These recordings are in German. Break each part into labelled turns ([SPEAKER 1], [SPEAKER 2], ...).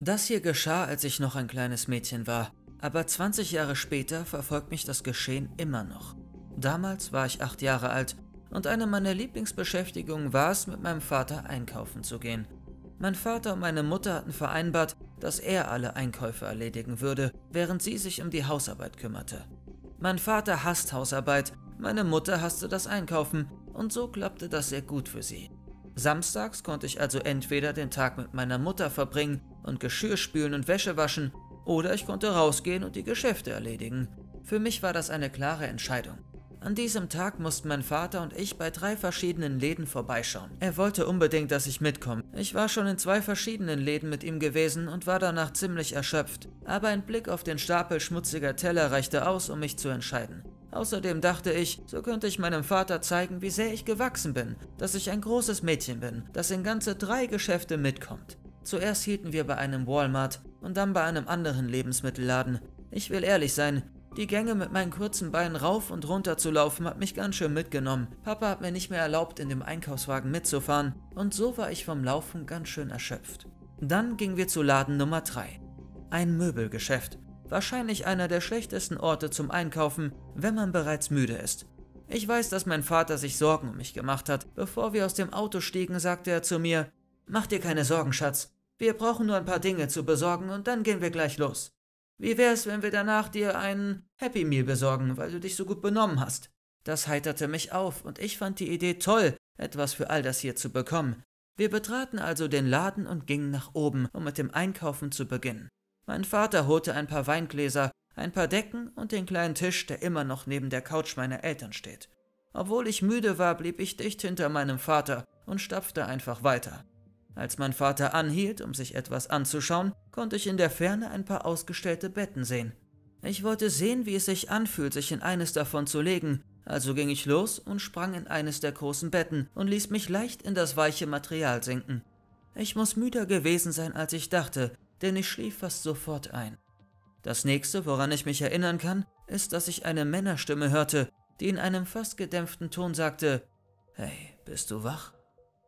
[SPEAKER 1] Das hier geschah, als ich noch ein kleines Mädchen war, aber 20 Jahre später verfolgt mich das Geschehen immer noch. Damals war ich acht Jahre alt und eine meiner Lieblingsbeschäftigungen war es, mit meinem Vater einkaufen zu gehen. Mein Vater und meine Mutter hatten vereinbart, dass er alle Einkäufe erledigen würde, während sie sich um die Hausarbeit kümmerte. Mein Vater hasst Hausarbeit, meine Mutter hasste das Einkaufen und so klappte das sehr gut für sie. Samstags konnte ich also entweder den Tag mit meiner Mutter verbringen und Geschirr spülen und Wäsche waschen, oder ich konnte rausgehen und die Geschäfte erledigen. Für mich war das eine klare Entscheidung. An diesem Tag mussten mein Vater und ich bei drei verschiedenen Läden vorbeischauen. Er wollte unbedingt, dass ich mitkomme. Ich war schon in zwei verschiedenen Läden mit ihm gewesen und war danach ziemlich erschöpft. Aber ein Blick auf den Stapel schmutziger Teller reichte aus, um mich zu entscheiden. Außerdem dachte ich, so könnte ich meinem Vater zeigen, wie sehr ich gewachsen bin, dass ich ein großes Mädchen bin, das in ganze drei Geschäfte mitkommt. Zuerst hielten wir bei einem Walmart und dann bei einem anderen Lebensmittelladen. Ich will ehrlich sein, die Gänge mit meinen kurzen Beinen rauf und runter zu laufen hat mich ganz schön mitgenommen. Papa hat mir nicht mehr erlaubt, in dem Einkaufswagen mitzufahren und so war ich vom Laufen ganz schön erschöpft. Dann gingen wir zu Laden Nummer 3. Ein Möbelgeschäft. Wahrscheinlich einer der schlechtesten Orte zum Einkaufen, wenn man bereits müde ist. Ich weiß, dass mein Vater sich Sorgen um mich gemacht hat. Bevor wir aus dem Auto stiegen, sagte er zu mir, Mach dir keine Sorgen, Schatz. Wir brauchen nur ein paar Dinge zu besorgen und dann gehen wir gleich los. Wie wär's, wenn wir danach dir einen Happy Meal besorgen, weil du dich so gut benommen hast? Das heiterte mich auf und ich fand die Idee toll, etwas für all das hier zu bekommen. Wir betraten also den Laden und gingen nach oben, um mit dem Einkaufen zu beginnen. Mein Vater holte ein paar Weingläser, ein paar Decken und den kleinen Tisch, der immer noch neben der Couch meiner Eltern steht. Obwohl ich müde war, blieb ich dicht hinter meinem Vater und stapfte einfach weiter. Als mein Vater anhielt, um sich etwas anzuschauen, konnte ich in der Ferne ein paar ausgestellte Betten sehen. Ich wollte sehen, wie es sich anfühlt, sich in eines davon zu legen, also ging ich los und sprang in eines der großen Betten und ließ mich leicht in das weiche Material sinken. Ich muss müder gewesen sein, als ich dachte, denn ich schlief fast sofort ein. Das nächste, woran ich mich erinnern kann, ist, dass ich eine Männerstimme hörte, die in einem fast gedämpften Ton sagte, Hey, bist du wach?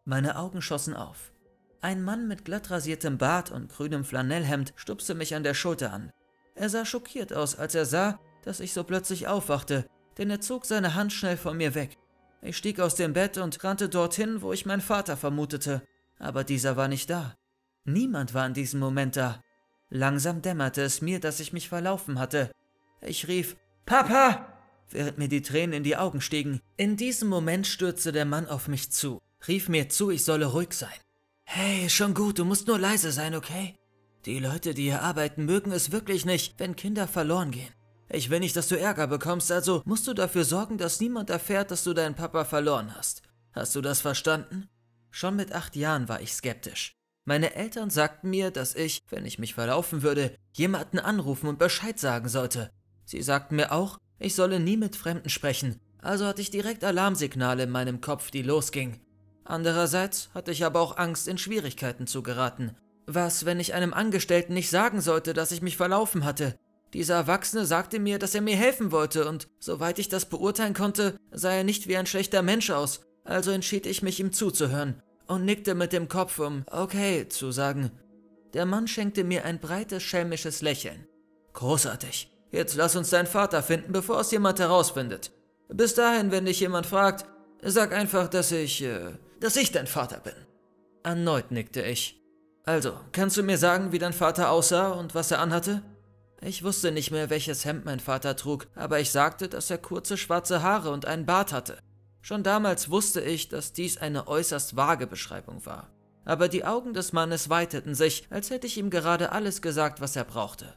[SPEAKER 1] Meine Augen schossen auf. Ein Mann mit glatt rasiertem Bart und grünem Flanellhemd stupste mich an der Schulter an. Er sah schockiert aus, als er sah, dass ich so plötzlich aufwachte, denn er zog seine Hand schnell von mir weg. Ich stieg aus dem Bett und rannte dorthin, wo ich meinen Vater vermutete, aber dieser war nicht da. Niemand war in diesem Moment da. Langsam dämmerte es mir, dass ich mich verlaufen hatte. Ich rief Papa, während mir die Tränen in die Augen stiegen. In diesem Moment stürzte der Mann auf mich zu, rief mir zu, ich solle ruhig sein. Hey, schon gut, du musst nur leise sein, okay? Die Leute, die hier arbeiten, mögen es wirklich nicht, wenn Kinder verloren gehen. Ich will nicht, dass du Ärger bekommst, also musst du dafür sorgen, dass niemand erfährt, dass du deinen Papa verloren hast. Hast du das verstanden? Schon mit acht Jahren war ich skeptisch. Meine Eltern sagten mir, dass ich, wenn ich mich verlaufen würde, jemanden anrufen und Bescheid sagen sollte. Sie sagten mir auch, ich solle nie mit Fremden sprechen, also hatte ich direkt Alarmsignale in meinem Kopf, die losgingen. Andererseits hatte ich aber auch Angst, in Schwierigkeiten zu geraten. Was, wenn ich einem Angestellten nicht sagen sollte, dass ich mich verlaufen hatte? Dieser Erwachsene sagte mir, dass er mir helfen wollte und, soweit ich das beurteilen konnte, sah er nicht wie ein schlechter Mensch aus, also entschied ich mich ihm zuzuhören und nickte mit dem Kopf, um okay zu sagen. Der Mann schenkte mir ein breites, schelmisches Lächeln. Großartig. Jetzt lass uns deinen Vater finden, bevor es jemand herausfindet. Bis dahin, wenn dich jemand fragt, sag einfach, dass ich, äh, dass ich dein Vater bin. Erneut nickte ich. Also, kannst du mir sagen, wie dein Vater aussah und was er anhatte? Ich wusste nicht mehr, welches Hemd mein Vater trug, aber ich sagte, dass er kurze schwarze Haare und einen Bart hatte. Schon damals wusste ich, dass dies eine äußerst vage Beschreibung war. Aber die Augen des Mannes weiteten sich, als hätte ich ihm gerade alles gesagt, was er brauchte.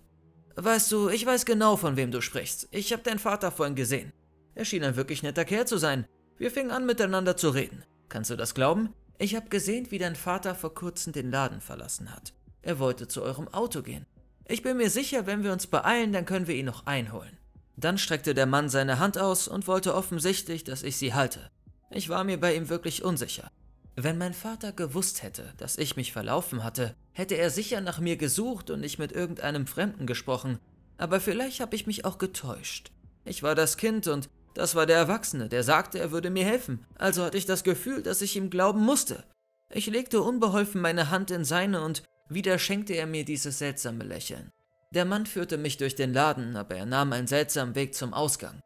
[SPEAKER 1] Weißt du, ich weiß genau, von wem du sprichst. Ich habe deinen Vater vorhin gesehen. Er schien ein wirklich netter Kerl zu sein. Wir fingen an, miteinander zu reden. Kannst du das glauben? Ich habe gesehen, wie dein Vater vor kurzem den Laden verlassen hat. Er wollte zu eurem Auto gehen. Ich bin mir sicher, wenn wir uns beeilen, dann können wir ihn noch einholen. Dann streckte der Mann seine Hand aus und wollte offensichtlich, dass ich sie halte. Ich war mir bei ihm wirklich unsicher. Wenn mein Vater gewusst hätte, dass ich mich verlaufen hatte, hätte er sicher nach mir gesucht und nicht mit irgendeinem Fremden gesprochen. Aber vielleicht habe ich mich auch getäuscht. Ich war das Kind und das war der Erwachsene, der sagte, er würde mir helfen, also hatte ich das Gefühl, dass ich ihm glauben musste. Ich legte unbeholfen meine Hand in seine und Wieder schenkte er mir dieses seltsame Lächeln. Der Mann führte mich durch den Laden, aber er nahm einen seltsamen Weg zum Ausgang.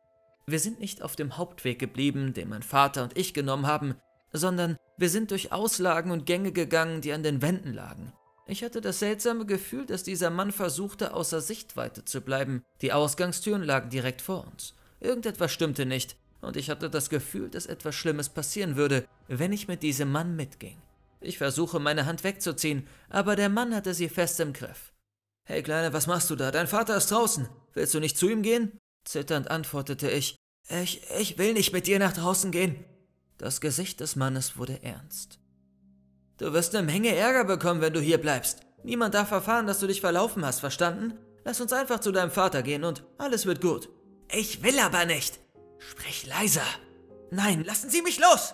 [SPEAKER 1] Wir sind nicht auf dem Hauptweg geblieben, den mein Vater und ich genommen haben, sondern wir sind durch Auslagen und Gänge gegangen, die an den Wänden lagen. Ich hatte das seltsame Gefühl, dass dieser Mann versuchte, außer Sichtweite zu bleiben. Die Ausgangstüren lagen direkt vor uns. Irgendetwas stimmte nicht, und ich hatte das Gefühl, dass etwas Schlimmes passieren würde, wenn ich mit diesem Mann mitging. Ich versuche, meine Hand wegzuziehen, aber der Mann hatte sie fest im Griff. Hey Kleine, was machst du da? Dein Vater ist draußen. Willst du nicht zu ihm gehen? Zitternd antwortete ich. Ich, ich will nicht mit dir nach draußen gehen. Das Gesicht des Mannes wurde ernst. Du wirst eine Menge Ärger bekommen, wenn du hier bleibst. Niemand darf erfahren, dass du dich verlaufen hast, verstanden? Lass uns einfach zu deinem Vater gehen und alles wird gut. Ich will aber nicht. Sprech leiser. Nein, lassen Sie mich los!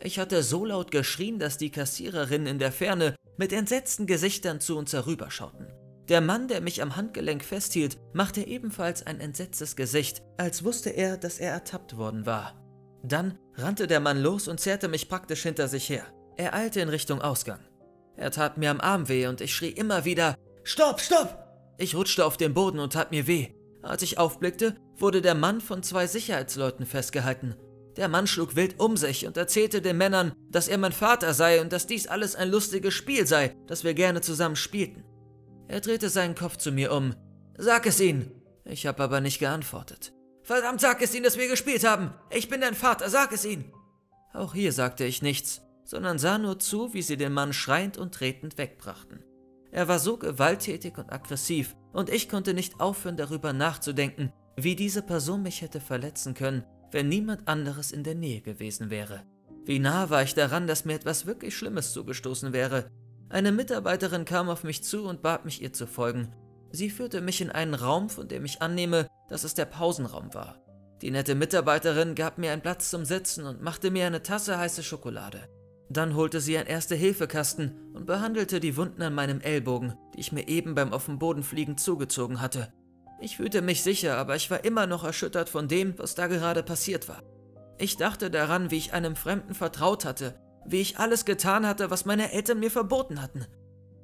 [SPEAKER 1] Ich hatte so laut geschrien, dass die Kassiererinnen in der Ferne mit entsetzten Gesichtern zu uns herüberschauten. Der Mann, der mich am Handgelenk festhielt, machte ebenfalls ein entsetztes Gesicht, als wusste er, dass er ertappt worden war. Dann rannte der Mann los und zerrte mich praktisch hinter sich her. Er eilte in Richtung Ausgang. Er tat mir am Arm weh und ich schrie immer wieder Stopp, stopp! Ich rutschte auf den Boden und tat mir weh. Als ich aufblickte, wurde der Mann von zwei Sicherheitsleuten festgehalten. Der Mann schlug wild um sich und erzählte den Männern, dass er mein Vater sei und dass dies alles ein lustiges Spiel sei, das wir gerne zusammen spielten. Er drehte seinen Kopf zu mir um. Sag es ihnen. Ich habe aber nicht geantwortet. Verdammt, sag es ihnen, dass wir gespielt haben. Ich bin dein Vater, sag es ihnen. Auch hier sagte ich nichts, sondern sah nur zu, wie sie den Mann schreiend und tretend wegbrachten. Er war so gewalttätig und aggressiv, und ich konnte nicht aufhören, darüber nachzudenken, wie diese Person mich hätte verletzen können, wenn niemand anderes in der Nähe gewesen wäre. Wie nah war ich daran, dass mir etwas wirklich Schlimmes zugestoßen wäre, eine Mitarbeiterin kam auf mich zu und bat mich, ihr zu folgen. Sie führte mich in einen Raum, von dem ich annehme, dass es der Pausenraum war. Die nette Mitarbeiterin gab mir einen Platz zum Sitzen und machte mir eine Tasse heiße Schokolade. Dann holte sie einen Erste-Hilfe-Kasten und behandelte die Wunden an meinem Ellbogen, die ich mir eben beim auf dem Boden fliegen zugezogen hatte. Ich fühlte mich sicher, aber ich war immer noch erschüttert von dem, was da gerade passiert war. Ich dachte daran, wie ich einem Fremden vertraut hatte wie ich alles getan hatte, was meine Eltern mir verboten hatten.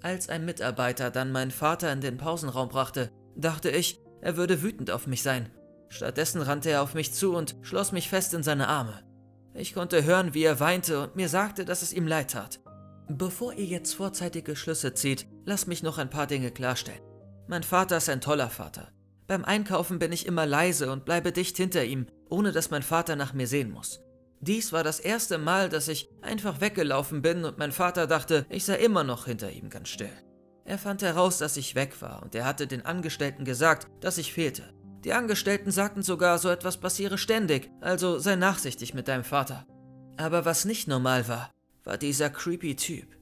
[SPEAKER 1] Als ein Mitarbeiter dann meinen Vater in den Pausenraum brachte, dachte ich, er würde wütend auf mich sein. Stattdessen rannte er auf mich zu und schloss mich fest in seine Arme. Ich konnte hören, wie er weinte und mir sagte, dass es ihm leid tat. Bevor ihr jetzt vorzeitige Schlüsse zieht, lasst mich noch ein paar Dinge klarstellen. Mein Vater ist ein toller Vater. Beim Einkaufen bin ich immer leise und bleibe dicht hinter ihm, ohne dass mein Vater nach mir sehen muss. Dies war das erste Mal, dass ich einfach weggelaufen bin und mein Vater dachte, ich sei immer noch hinter ihm ganz still. Er fand heraus, dass ich weg war und er hatte den Angestellten gesagt, dass ich fehlte. Die Angestellten sagten sogar, so etwas passiere ständig, also sei nachsichtig mit deinem Vater. Aber was nicht normal war, war dieser creepy Typ.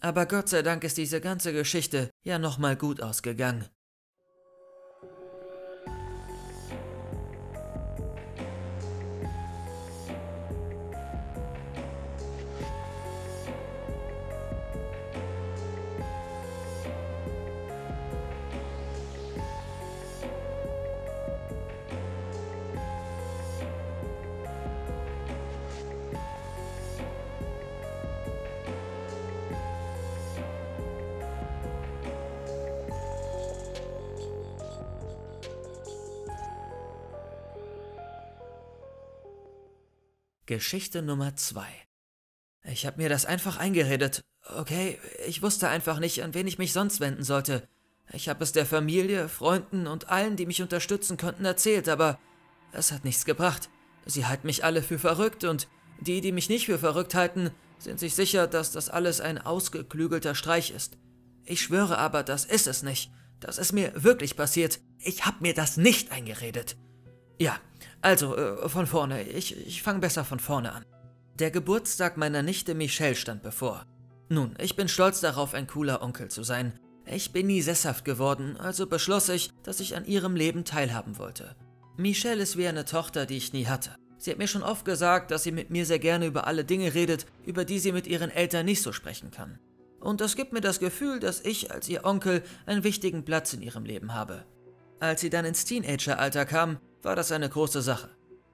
[SPEAKER 1] Aber Gott sei Dank ist diese ganze Geschichte ja nochmal gut ausgegangen. Geschichte Nummer 2 Ich habe mir das einfach eingeredet. Okay, ich wusste einfach nicht, an wen ich mich sonst wenden sollte. Ich habe es der Familie, Freunden und allen, die mich unterstützen konnten, erzählt, aber es hat nichts gebracht. Sie halten mich alle für verrückt und die, die mich nicht für verrückt halten, sind sich sicher, dass das alles ein ausgeklügelter Streich ist. Ich schwöre aber, das ist es nicht. Das ist mir wirklich passiert. Ich habe mir das nicht eingeredet. Ja, also, äh, von vorne. Ich, ich fange besser von vorne an. Der Geburtstag meiner Nichte Michelle stand bevor. Nun, ich bin stolz darauf, ein cooler Onkel zu sein. Ich bin nie sesshaft geworden, also beschloss ich, dass ich an ihrem Leben teilhaben wollte. Michelle ist wie eine Tochter, die ich nie hatte. Sie hat mir schon oft gesagt, dass sie mit mir sehr gerne über alle Dinge redet, über die sie mit ihren Eltern nicht so sprechen kann. Und das gibt mir das Gefühl, dass ich als ihr Onkel einen wichtigen Platz in ihrem Leben habe. Als sie dann ins Teenageralter kam, war das eine große Sache.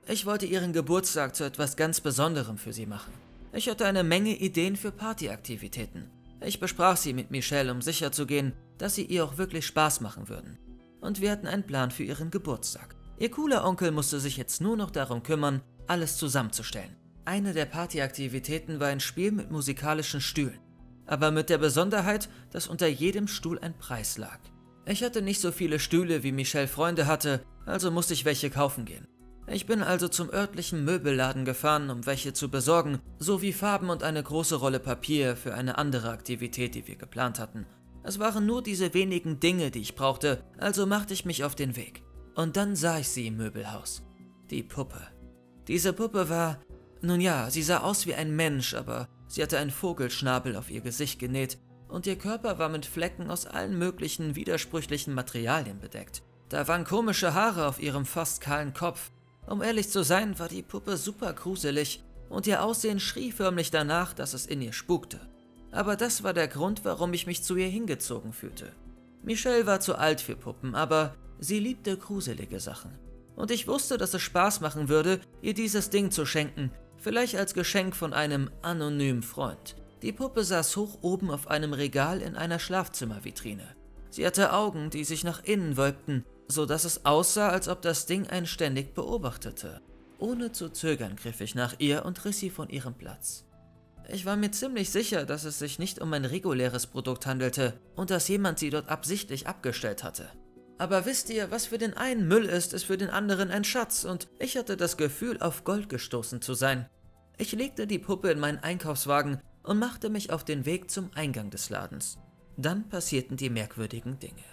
[SPEAKER 1] Ich wollte ihren Geburtstag zu etwas ganz Besonderem für sie machen. Ich hatte eine Menge Ideen für Partyaktivitäten. Ich besprach sie mit Michelle, um sicherzugehen, dass sie ihr auch wirklich Spaß machen würden. Und wir hatten einen Plan für ihren Geburtstag. Ihr cooler Onkel musste sich jetzt nur noch darum kümmern, alles zusammenzustellen. Eine der Partyaktivitäten war ein Spiel mit musikalischen Stühlen, aber mit der Besonderheit, dass unter jedem Stuhl ein Preis lag. Ich hatte nicht so viele Stühle, wie Michelle Freunde hatte, also musste ich welche kaufen gehen. Ich bin also zum örtlichen Möbelladen gefahren, um welche zu besorgen, sowie Farben und eine große Rolle Papier für eine andere Aktivität, die wir geplant hatten. Es waren nur diese wenigen Dinge, die ich brauchte, also machte ich mich auf den Weg. Und dann sah ich sie im Möbelhaus. Die Puppe. Diese Puppe war, nun ja, sie sah aus wie ein Mensch, aber sie hatte einen Vogelschnabel auf ihr Gesicht genäht und ihr Körper war mit Flecken aus allen möglichen widersprüchlichen Materialien bedeckt. Da waren komische Haare auf ihrem fast kahlen Kopf um ehrlich zu sein, war die Puppe super gruselig und ihr Aussehen schrie förmlich danach, dass es in ihr spukte. Aber das war der Grund, warum ich mich zu ihr hingezogen fühlte. Michelle war zu alt für Puppen, aber sie liebte gruselige Sachen. Und ich wusste, dass es Spaß machen würde, ihr dieses Ding zu schenken, vielleicht als Geschenk von einem anonymen Freund. Die Puppe saß hoch oben auf einem Regal in einer Schlafzimmervitrine. Sie hatte Augen, die sich nach innen wölbten so dass es aussah, als ob das Ding einen ständig beobachtete. Ohne zu zögern griff ich nach ihr und riss sie von ihrem Platz. Ich war mir ziemlich sicher, dass es sich nicht um ein reguläres Produkt handelte und dass jemand sie dort absichtlich abgestellt hatte. Aber wisst ihr, was für den einen Müll ist, ist für den anderen ein Schatz und ich hatte das Gefühl, auf Gold gestoßen zu sein. Ich legte die Puppe in meinen Einkaufswagen und machte mich auf den Weg zum Eingang des Ladens. Dann passierten die merkwürdigen Dinge.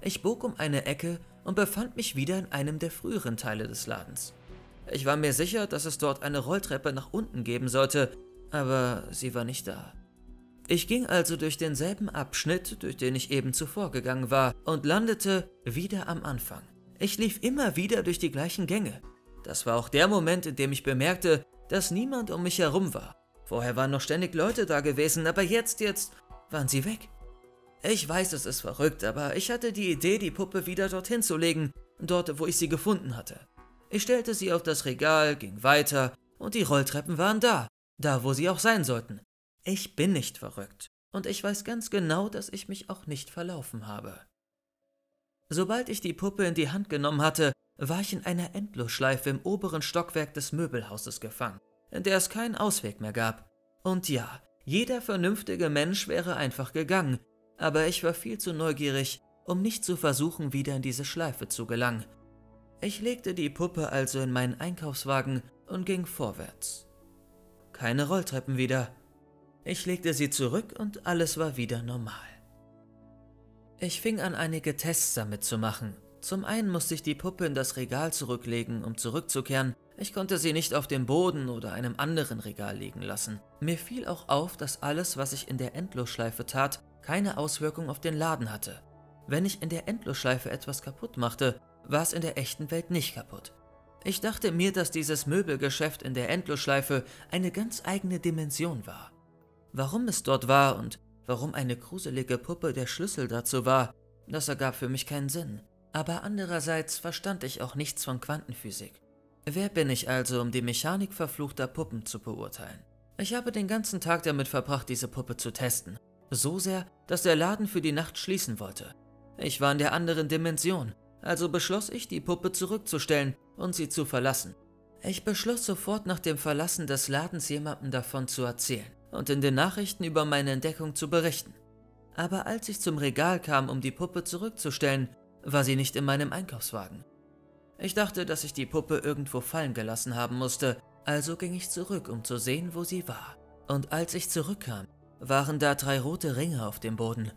[SPEAKER 1] Ich bog um eine Ecke und befand mich wieder in einem der früheren Teile des Ladens. Ich war mir sicher, dass es dort eine Rolltreppe nach unten geben sollte, aber sie war nicht da. Ich ging also durch denselben Abschnitt, durch den ich eben zuvor gegangen war, und landete wieder am Anfang. Ich lief immer wieder durch die gleichen Gänge. Das war auch der Moment, in dem ich bemerkte, dass niemand um mich herum war. Vorher waren noch ständig Leute da gewesen, aber jetzt, jetzt waren sie weg. Ich weiß, es ist verrückt, aber ich hatte die Idee, die Puppe wieder dorthin zu legen, dort, wo ich sie gefunden hatte. Ich stellte sie auf das Regal, ging weiter und die Rolltreppen waren da, da, wo sie auch sein sollten. Ich bin nicht verrückt und ich weiß ganz genau, dass ich mich auch nicht verlaufen habe. Sobald ich die Puppe in die Hand genommen hatte, war ich in einer Endlosschleife im oberen Stockwerk des Möbelhauses gefangen, in der es keinen Ausweg mehr gab. Und ja, jeder vernünftige Mensch wäre einfach gegangen, aber ich war viel zu neugierig, um nicht zu versuchen, wieder in diese Schleife zu gelangen. Ich legte die Puppe also in meinen Einkaufswagen und ging vorwärts. Keine Rolltreppen wieder. Ich legte sie zurück und alles war wieder normal. Ich fing an, einige Tests damit zu machen. Zum einen musste ich die Puppe in das Regal zurücklegen, um zurückzukehren. Ich konnte sie nicht auf dem Boden oder einem anderen Regal liegen lassen. Mir fiel auch auf, dass alles, was ich in der Endlosschleife tat, keine Auswirkung auf den Laden hatte. Wenn ich in der Endlosschleife etwas kaputt machte, war es in der echten Welt nicht kaputt. Ich dachte mir, dass dieses Möbelgeschäft in der Endlosschleife eine ganz eigene Dimension war. Warum es dort war und warum eine gruselige Puppe der Schlüssel dazu war, das ergab für mich keinen Sinn. Aber andererseits verstand ich auch nichts von Quantenphysik. Wer bin ich also, um die Mechanik verfluchter Puppen zu beurteilen? Ich habe den ganzen Tag damit verbracht, diese Puppe zu testen so sehr, dass der Laden für die Nacht schließen wollte. Ich war in der anderen Dimension, also beschloss ich, die Puppe zurückzustellen und sie zu verlassen. Ich beschloss sofort nach dem Verlassen des Ladens jemandem davon zu erzählen und in den Nachrichten über meine Entdeckung zu berichten. Aber als ich zum Regal kam, um die Puppe zurückzustellen, war sie nicht in meinem Einkaufswagen. Ich dachte, dass ich die Puppe irgendwo fallen gelassen haben musste, also ging ich zurück, um zu sehen, wo sie war. Und als ich zurückkam, waren da drei rote Ringe auf dem Boden.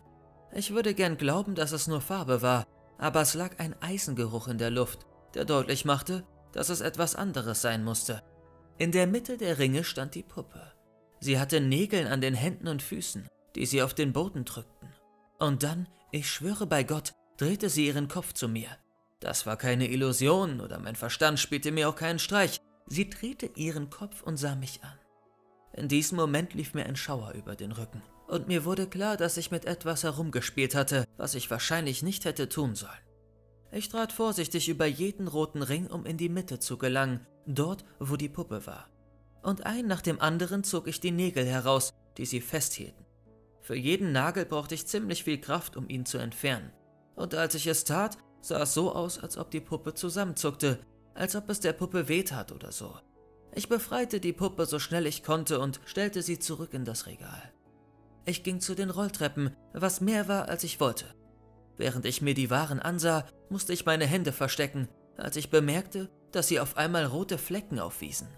[SPEAKER 1] Ich würde gern glauben, dass es nur Farbe war, aber es lag ein Eisengeruch in der Luft, der deutlich machte, dass es etwas anderes sein musste. In der Mitte der Ringe stand die Puppe. Sie hatte Nägeln an den Händen und Füßen, die sie auf den Boden drückten. Und dann, ich schwöre bei Gott, drehte sie ihren Kopf zu mir. Das war keine Illusion oder mein Verstand spielte mir auch keinen Streich. Sie drehte ihren Kopf und sah mich an. In diesem Moment lief mir ein Schauer über den Rücken. Und mir wurde klar, dass ich mit etwas herumgespielt hatte, was ich wahrscheinlich nicht hätte tun sollen. Ich trat vorsichtig über jeden roten Ring, um in die Mitte zu gelangen, dort, wo die Puppe war. Und ein nach dem anderen zog ich die Nägel heraus, die sie festhielten. Für jeden Nagel brauchte ich ziemlich viel Kraft, um ihn zu entfernen. Und als ich es tat, sah es so aus, als ob die Puppe zusammenzuckte, als ob es der Puppe wehtat oder so. Ich befreite die Puppe so schnell ich konnte und stellte sie zurück in das Regal. Ich ging zu den Rolltreppen, was mehr war, als ich wollte. Während ich mir die Waren ansah, musste ich meine Hände verstecken, als ich bemerkte, dass sie auf einmal rote Flecken aufwiesen.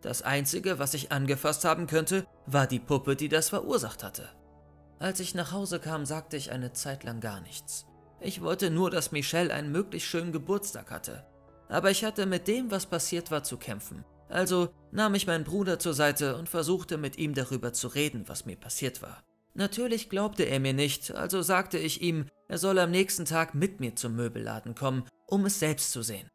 [SPEAKER 1] Das Einzige, was ich angefasst haben könnte, war die Puppe, die das verursacht hatte. Als ich nach Hause kam, sagte ich eine Zeit lang gar nichts. Ich wollte nur, dass Michelle einen möglichst schönen Geburtstag hatte. Aber ich hatte mit dem, was passiert war, zu kämpfen. Also nahm ich meinen Bruder zur Seite und versuchte mit ihm darüber zu reden, was mir passiert war. Natürlich glaubte er mir nicht, also sagte ich ihm, er soll am nächsten Tag mit mir zum Möbelladen kommen, um es selbst zu sehen.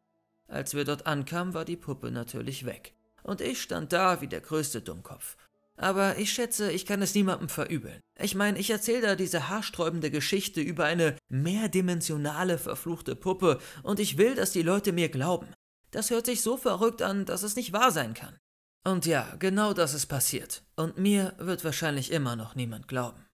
[SPEAKER 1] Als wir dort ankamen, war die Puppe natürlich weg. Und ich stand da wie der größte Dummkopf. Aber ich schätze, ich kann es niemandem verübeln. Ich meine, ich erzähle da diese haarsträubende Geschichte über eine mehrdimensionale verfluchte Puppe und ich will, dass die Leute mir glauben. Das hört sich so verrückt an, dass es nicht wahr sein kann. Und ja, genau das ist passiert. Und mir wird wahrscheinlich immer noch niemand glauben.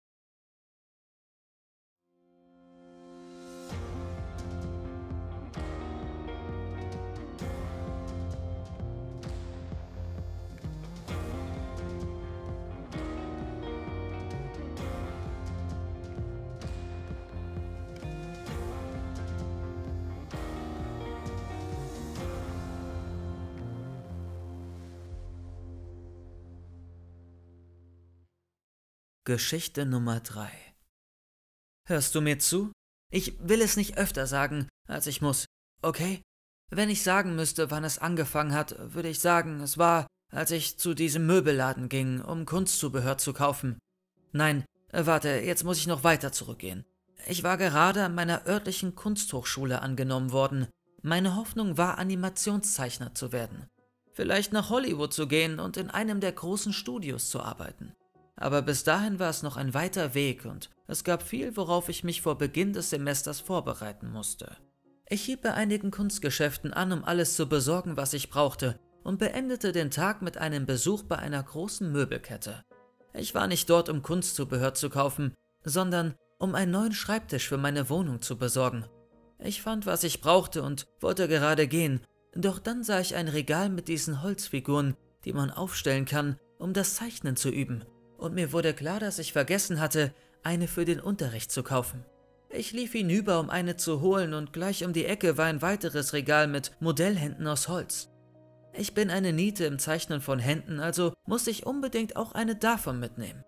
[SPEAKER 1] Geschichte Nummer 3 Hörst du mir zu? Ich will es nicht öfter sagen, als ich muss, okay? Wenn ich sagen müsste, wann es angefangen hat, würde ich sagen, es war, als ich zu diesem Möbelladen ging, um Kunstzubehör zu kaufen. Nein, warte, jetzt muss ich noch weiter zurückgehen. Ich war gerade an meiner örtlichen Kunsthochschule angenommen worden. Meine Hoffnung war, Animationszeichner zu werden. Vielleicht nach Hollywood zu gehen und in einem der großen Studios zu arbeiten. Aber bis dahin war es noch ein weiter Weg und es gab viel, worauf ich mich vor Beginn des Semesters vorbereiten musste. Ich hieb bei einigen Kunstgeschäften an, um alles zu besorgen, was ich brauchte, und beendete den Tag mit einem Besuch bei einer großen Möbelkette. Ich war nicht dort, um Kunstzubehör zu kaufen, sondern um einen neuen Schreibtisch für meine Wohnung zu besorgen. Ich fand, was ich brauchte und wollte gerade gehen, doch dann sah ich ein Regal mit diesen Holzfiguren, die man aufstellen kann, um das Zeichnen zu üben und mir wurde klar, dass ich vergessen hatte, eine für den Unterricht zu kaufen. Ich lief hinüber, um eine zu holen, und gleich um die Ecke war ein weiteres Regal mit Modellhänden aus Holz. Ich bin eine Niete im Zeichnen von Händen, also muss ich unbedingt auch eine davon mitnehmen.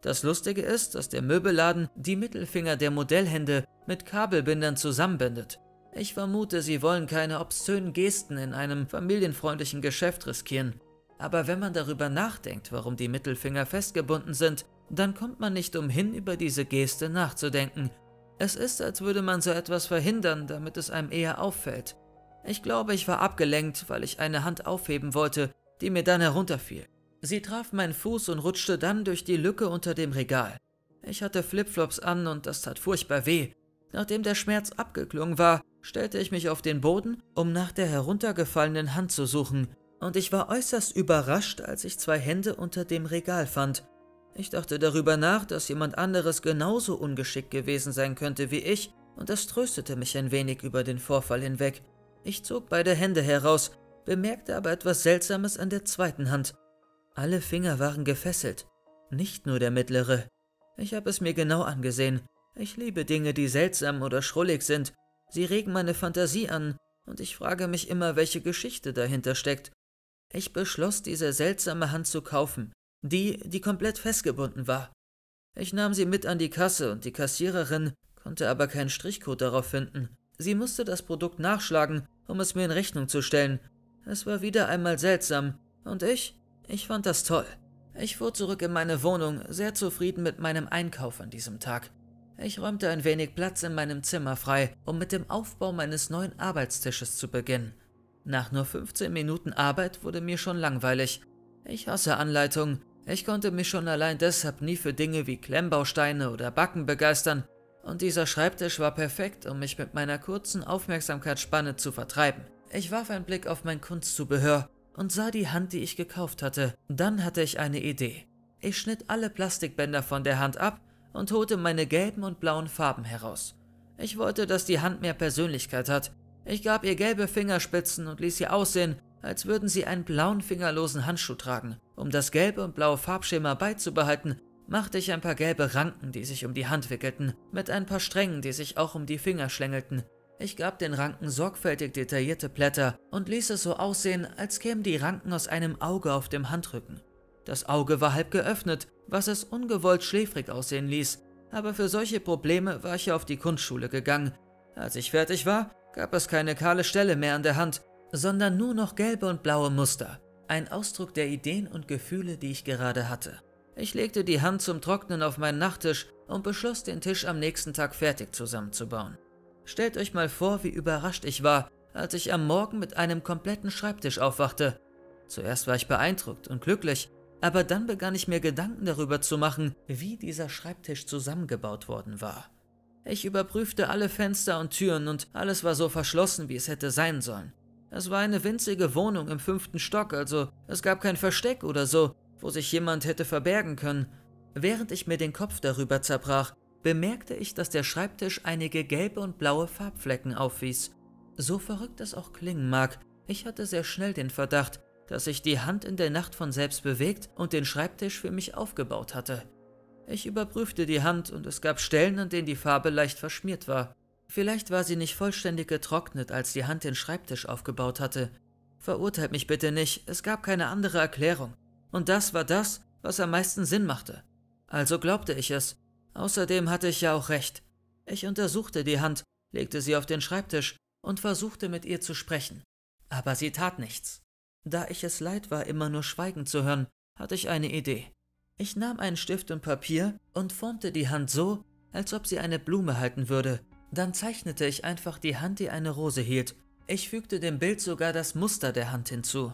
[SPEAKER 1] Das Lustige ist, dass der Möbelladen die Mittelfinger der Modellhände mit Kabelbindern zusammenbindet. Ich vermute, sie wollen keine obszönen Gesten in einem familienfreundlichen Geschäft riskieren. Aber wenn man darüber nachdenkt, warum die Mittelfinger festgebunden sind, dann kommt man nicht umhin, über diese Geste nachzudenken. Es ist, als würde man so etwas verhindern, damit es einem eher auffällt. Ich glaube, ich war abgelenkt, weil ich eine Hand aufheben wollte, die mir dann herunterfiel. Sie traf meinen Fuß und rutschte dann durch die Lücke unter dem Regal. Ich hatte Flipflops an und das tat furchtbar weh. Nachdem der Schmerz abgeklungen war, stellte ich mich auf den Boden, um nach der heruntergefallenen Hand zu suchen, und ich war äußerst überrascht, als ich zwei Hände unter dem Regal fand. Ich dachte darüber nach, dass jemand anderes genauso ungeschickt gewesen sein könnte wie ich, und das tröstete mich ein wenig über den Vorfall hinweg. Ich zog beide Hände heraus, bemerkte aber etwas Seltsames an der zweiten Hand. Alle Finger waren gefesselt, nicht nur der mittlere. Ich habe es mir genau angesehen. Ich liebe Dinge, die seltsam oder schrullig sind. Sie regen meine Fantasie an, und ich frage mich immer, welche Geschichte dahinter steckt. Ich beschloss, diese seltsame Hand zu kaufen, die, die komplett festgebunden war. Ich nahm sie mit an die Kasse und die Kassiererin konnte aber keinen Strichcode darauf finden. Sie musste das Produkt nachschlagen, um es mir in Rechnung zu stellen. Es war wieder einmal seltsam und ich, ich fand das toll. Ich fuhr zurück in meine Wohnung, sehr zufrieden mit meinem Einkauf an diesem Tag. Ich räumte ein wenig Platz in meinem Zimmer frei, um mit dem Aufbau meines neuen Arbeitstisches zu beginnen. Nach nur 15 Minuten Arbeit wurde mir schon langweilig. Ich hasse Anleitungen. Ich konnte mich schon allein deshalb nie für Dinge wie Klemmbausteine oder Backen begeistern. Und dieser Schreibtisch war perfekt, um mich mit meiner kurzen Aufmerksamkeitsspanne zu vertreiben. Ich warf einen Blick auf mein Kunstzubehör und sah die Hand, die ich gekauft hatte. Dann hatte ich eine Idee. Ich schnitt alle Plastikbänder von der Hand ab und holte meine gelben und blauen Farben heraus. Ich wollte, dass die Hand mehr Persönlichkeit hat. Ich gab ihr gelbe Fingerspitzen und ließ sie aussehen, als würden sie einen blauen fingerlosen Handschuh tragen. Um das gelbe und blaue Farbschema beizubehalten, machte ich ein paar gelbe Ranken, die sich um die Hand wickelten, mit ein paar Strängen, die sich auch um die Finger schlängelten. Ich gab den Ranken sorgfältig detaillierte Blätter und ließ es so aussehen, als kämen die Ranken aus einem Auge auf dem Handrücken. Das Auge war halb geöffnet, was es ungewollt schläfrig aussehen ließ, aber für solche Probleme war ich auf die Kunstschule gegangen. Als ich fertig war, gab es keine kahle Stelle mehr an der Hand, sondern nur noch gelbe und blaue Muster, ein Ausdruck der Ideen und Gefühle, die ich gerade hatte. Ich legte die Hand zum Trocknen auf meinen Nachttisch und beschloss, den Tisch am nächsten Tag fertig zusammenzubauen. Stellt euch mal vor, wie überrascht ich war, als ich am Morgen mit einem kompletten Schreibtisch aufwachte. Zuerst war ich beeindruckt und glücklich, aber dann begann ich mir Gedanken darüber zu machen, wie dieser Schreibtisch zusammengebaut worden war. Ich überprüfte alle Fenster und Türen und alles war so verschlossen, wie es hätte sein sollen. Es war eine winzige Wohnung im fünften Stock, also es gab kein Versteck oder so, wo sich jemand hätte verbergen können. Während ich mir den Kopf darüber zerbrach, bemerkte ich, dass der Schreibtisch einige gelbe und blaue Farbflecken aufwies. So verrückt es auch klingen mag, ich hatte sehr schnell den Verdacht, dass sich die Hand in der Nacht von selbst bewegt und den Schreibtisch für mich aufgebaut hatte. Ich überprüfte die Hand und es gab Stellen, an denen die Farbe leicht verschmiert war. Vielleicht war sie nicht vollständig getrocknet, als die Hand den Schreibtisch aufgebaut hatte. Verurteilt mich bitte nicht, es gab keine andere Erklärung. Und das war das, was am meisten Sinn machte. Also glaubte ich es. Außerdem hatte ich ja auch recht. Ich untersuchte die Hand, legte sie auf den Schreibtisch und versuchte mit ihr zu sprechen. Aber sie tat nichts. Da ich es leid war, immer nur Schweigen zu hören, hatte ich eine Idee. Ich nahm einen Stift und Papier und formte die Hand so, als ob sie eine Blume halten würde. Dann zeichnete ich einfach die Hand, die eine Rose hielt. Ich fügte dem Bild sogar das Muster der Hand hinzu.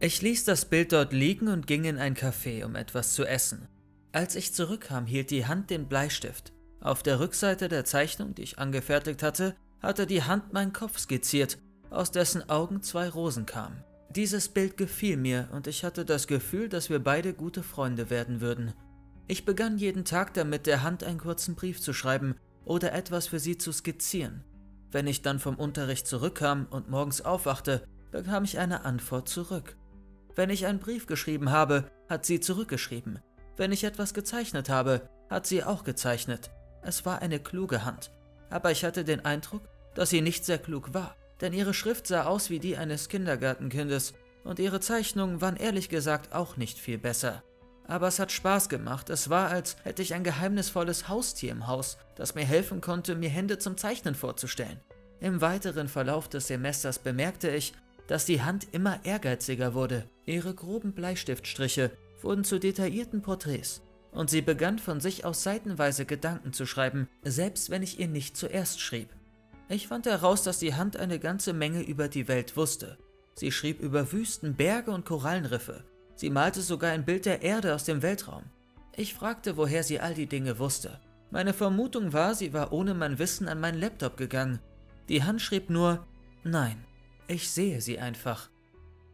[SPEAKER 1] Ich ließ das Bild dort liegen und ging in ein Café, um etwas zu essen. Als ich zurückkam, hielt die Hand den Bleistift. Auf der Rückseite der Zeichnung, die ich angefertigt hatte, hatte die Hand meinen Kopf skizziert, aus dessen Augen zwei Rosen kamen. Dieses Bild gefiel mir und ich hatte das Gefühl, dass wir beide gute Freunde werden würden. Ich begann jeden Tag damit, der Hand einen kurzen Brief zu schreiben oder etwas für sie zu skizzieren. Wenn ich dann vom Unterricht zurückkam und morgens aufwachte, bekam ich eine Antwort zurück. Wenn ich einen Brief geschrieben habe, hat sie zurückgeschrieben. Wenn ich etwas gezeichnet habe, hat sie auch gezeichnet. Es war eine kluge Hand, aber ich hatte den Eindruck, dass sie nicht sehr klug war denn ihre Schrift sah aus wie die eines Kindergartenkindes und ihre Zeichnungen waren ehrlich gesagt auch nicht viel besser. Aber es hat Spaß gemacht, es war, als hätte ich ein geheimnisvolles Haustier im Haus, das mir helfen konnte, mir Hände zum Zeichnen vorzustellen. Im weiteren Verlauf des Semesters bemerkte ich, dass die Hand immer ehrgeiziger wurde. Ihre groben Bleistiftstriche wurden zu detaillierten Porträts und sie begann von sich aus seitenweise Gedanken zu schreiben, selbst wenn ich ihr nicht zuerst schrieb. Ich fand heraus, dass die Hand eine ganze Menge über die Welt wusste. Sie schrieb über Wüsten, Berge und Korallenriffe. Sie malte sogar ein Bild der Erde aus dem Weltraum. Ich fragte, woher sie all die Dinge wusste. Meine Vermutung war, sie war ohne mein Wissen an meinen Laptop gegangen. Die Hand schrieb nur, nein, ich sehe sie einfach.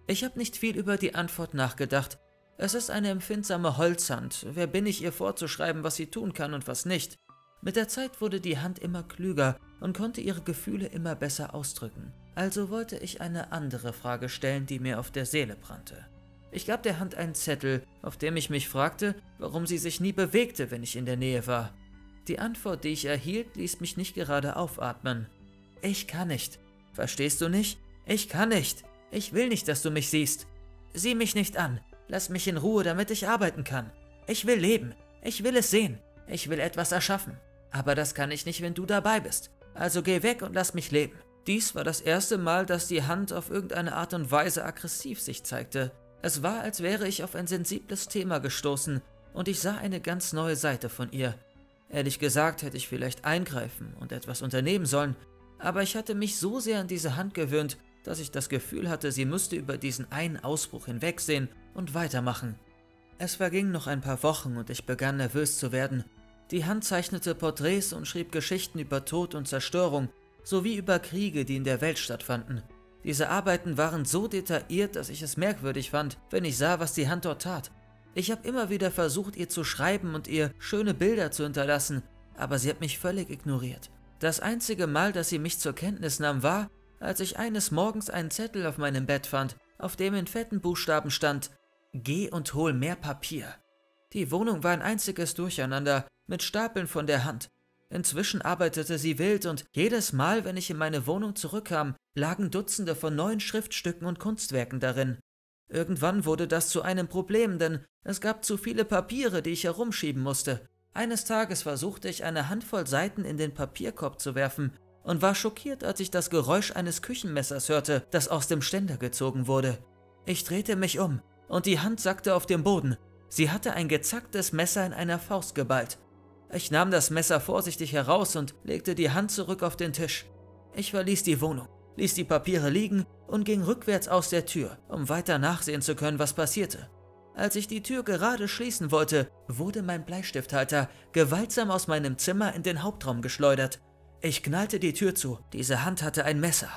[SPEAKER 1] Ich habe nicht viel über die Antwort nachgedacht. Es ist eine empfindsame Holzhand. Wer bin ich, ihr vorzuschreiben, was sie tun kann und was nicht? Mit der Zeit wurde die Hand immer klüger und konnte ihre Gefühle immer besser ausdrücken. Also wollte ich eine andere Frage stellen, die mir auf der Seele brannte. Ich gab der Hand einen Zettel, auf dem ich mich fragte, warum sie sich nie bewegte, wenn ich in der Nähe war. Die Antwort, die ich erhielt, ließ mich nicht gerade aufatmen. Ich kann nicht. Verstehst du nicht? Ich kann nicht. Ich will nicht, dass du mich siehst. Sieh mich nicht an. Lass mich in Ruhe, damit ich arbeiten kann. Ich will leben. Ich will es sehen. Ich will etwas erschaffen. Aber das kann ich nicht, wenn du dabei bist. Also geh weg und lass mich leben. Dies war das erste Mal, dass die Hand auf irgendeine Art und Weise aggressiv sich zeigte. Es war, als wäre ich auf ein sensibles Thema gestoßen und ich sah eine ganz neue Seite von ihr. Ehrlich gesagt hätte ich vielleicht eingreifen und etwas unternehmen sollen, aber ich hatte mich so sehr an diese Hand gewöhnt, dass ich das Gefühl hatte, sie müsste über diesen einen Ausbruch hinwegsehen und weitermachen. Es vergingen noch ein paar Wochen und ich begann nervös zu werden, die Hand zeichnete Porträts und schrieb Geschichten über Tod und Zerstörung sowie über Kriege, die in der Welt stattfanden. Diese Arbeiten waren so detailliert, dass ich es merkwürdig fand, wenn ich sah, was die Hand dort tat. Ich habe immer wieder versucht, ihr zu schreiben und ihr schöne Bilder zu hinterlassen, aber sie hat mich völlig ignoriert. Das einzige Mal, dass sie mich zur Kenntnis nahm, war, als ich eines Morgens einen Zettel auf meinem Bett fand, auf dem in fetten Buchstaben stand Geh und hol mehr Papier. Die Wohnung war ein einziges Durcheinander, mit Stapeln von der Hand. Inzwischen arbeitete sie wild und jedes Mal, wenn ich in meine Wohnung zurückkam, lagen Dutzende von neuen Schriftstücken und Kunstwerken darin. Irgendwann wurde das zu einem Problem, denn es gab zu viele Papiere, die ich herumschieben musste. Eines Tages versuchte ich eine Handvoll Seiten in den Papierkorb zu werfen und war schockiert, als ich das Geräusch eines Küchenmessers hörte, das aus dem Ständer gezogen wurde. Ich drehte mich um und die Hand sackte auf den Boden. Sie hatte ein gezacktes Messer in einer Faust geballt. Ich nahm das Messer vorsichtig heraus und legte die Hand zurück auf den Tisch. Ich verließ die Wohnung, ließ die Papiere liegen und ging rückwärts aus der Tür, um weiter nachsehen zu können, was passierte. Als ich die Tür gerade schließen wollte, wurde mein Bleistifthalter gewaltsam aus meinem Zimmer in den Hauptraum geschleudert. Ich knallte die Tür zu. Diese Hand hatte ein Messer.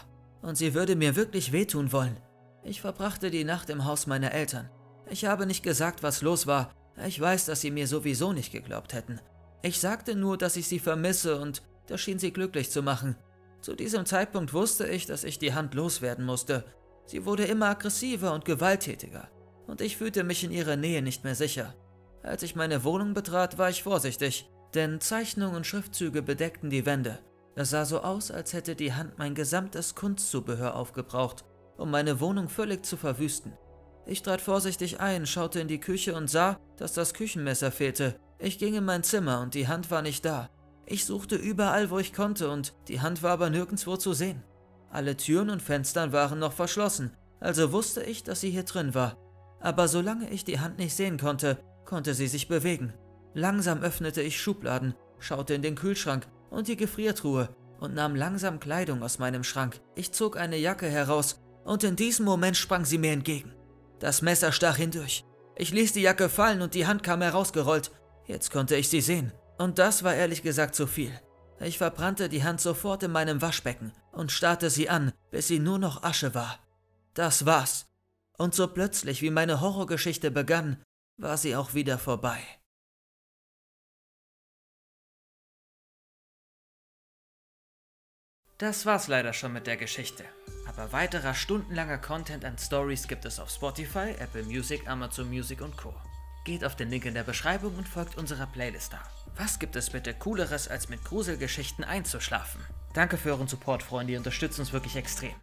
[SPEAKER 1] Und sie würde mir wirklich wehtun wollen. Ich verbrachte die Nacht im Haus meiner Eltern. Ich habe nicht gesagt, was los war. Ich weiß, dass sie mir sowieso nicht geglaubt hätten. Ich sagte nur, dass ich sie vermisse und das schien sie glücklich zu machen. Zu diesem Zeitpunkt wusste ich, dass ich die Hand loswerden musste. Sie wurde immer aggressiver und gewalttätiger und ich fühlte mich in ihrer Nähe nicht mehr sicher. Als ich meine Wohnung betrat, war ich vorsichtig, denn Zeichnungen und Schriftzüge bedeckten die Wände. Es sah so aus, als hätte die Hand mein gesamtes Kunstzubehör aufgebraucht, um meine Wohnung völlig zu verwüsten. Ich trat vorsichtig ein, schaute in die Küche und sah, dass das Küchenmesser fehlte. Ich ging in mein Zimmer und die Hand war nicht da. Ich suchte überall, wo ich konnte, und die Hand war aber nirgendwo zu sehen. Alle Türen und Fenstern waren noch verschlossen, also wusste ich, dass sie hier drin war. Aber solange ich die Hand nicht sehen konnte, konnte sie sich bewegen. Langsam öffnete ich Schubladen, schaute in den Kühlschrank und die Gefriertruhe und nahm langsam Kleidung aus meinem Schrank. Ich zog eine Jacke heraus und in diesem Moment sprang sie mir entgegen. Das Messer stach hindurch. Ich ließ die Jacke fallen und die Hand kam herausgerollt. Jetzt konnte ich sie sehen. Und das war ehrlich gesagt zu viel. Ich verbrannte die Hand sofort in meinem Waschbecken und starrte sie an, bis sie nur noch Asche war. Das war's. Und so plötzlich, wie meine Horrorgeschichte begann, war sie auch wieder vorbei. Das war's leider schon mit der Geschichte. Aber weiterer stundenlanger Content und Stories gibt es auf Spotify, Apple Music, Amazon Music und Co. Geht auf den Link in der Beschreibung und folgt unserer Playlist da. Was gibt es bitte cooleres, als mit Gruselgeschichten einzuschlafen? Danke für euren Support, Freunde, ihr unterstützt uns wirklich extrem.